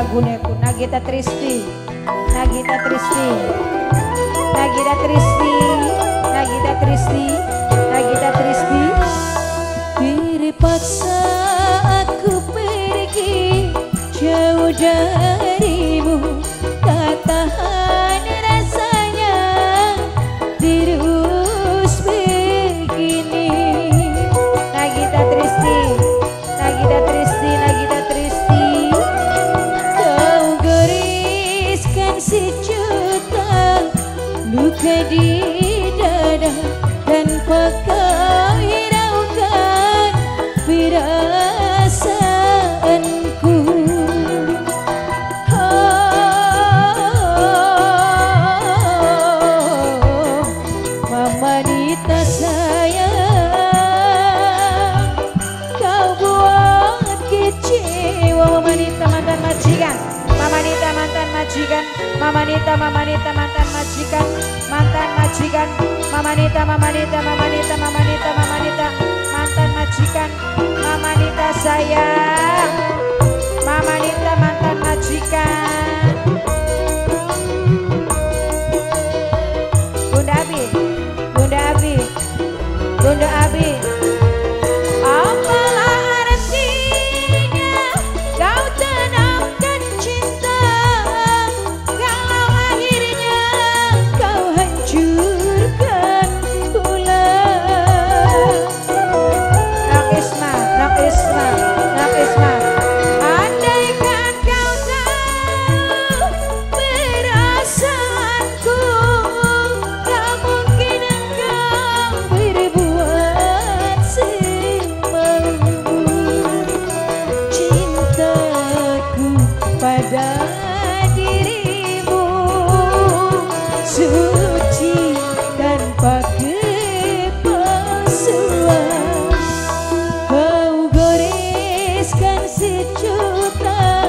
laguneku Nagita Tristi. Nagita Tristi. Nagita Tristi. Nagita Tristi. Nagita Tristi. mamanita mamanita mantan majikan mantan majikan mamanita mamanita mamanita mamanita mamanita mantan majikan mamanita sayang mamanita mantan majikan. suci dan pakai pesuan Kau goreskan sejuta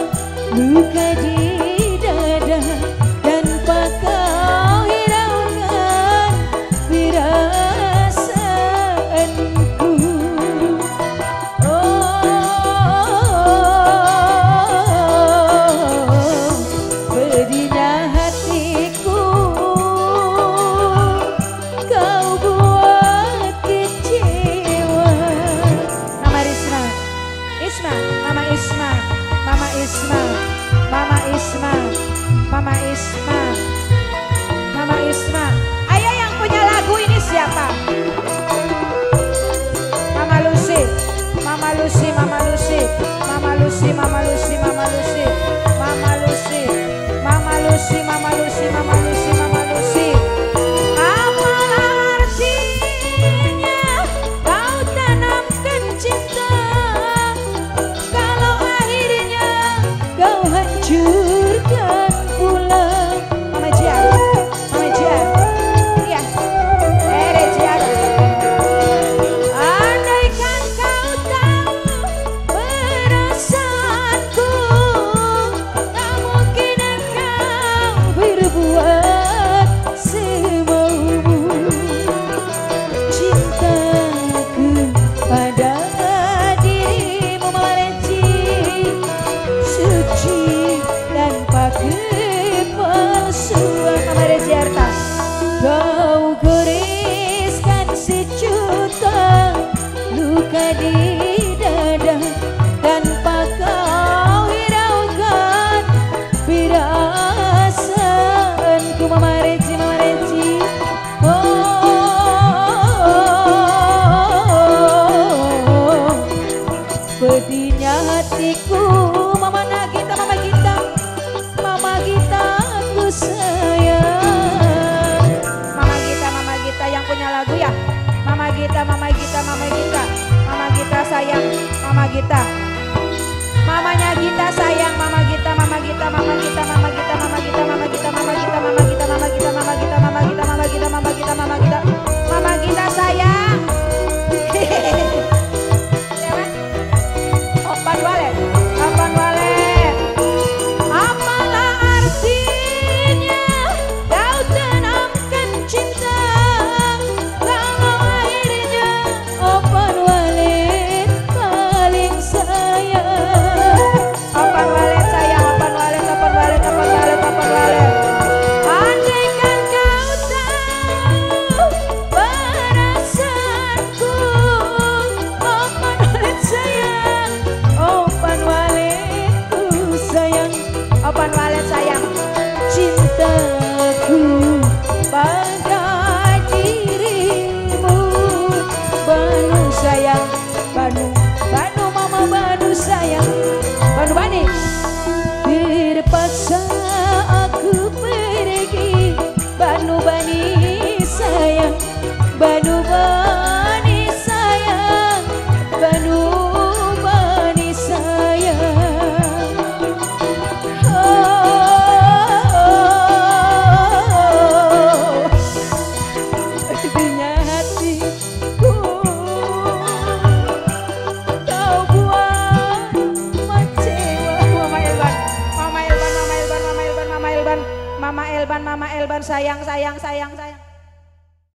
kasihku Mama Nagita, Mama Gita Mama Gita aku sayang Mama Gita, Mama Gita yang punya lagu ya Mama Gita, Mama Gita, Mama Gita Mama Gita sayang, Mama Gita Mamanya Gita sayang, Mama Gita, Mama Gita, Mama Gita, Mama Gita, Mama Gita, Mama Gita, Mama Gita, Mama Gita sayang sayang sayang sayang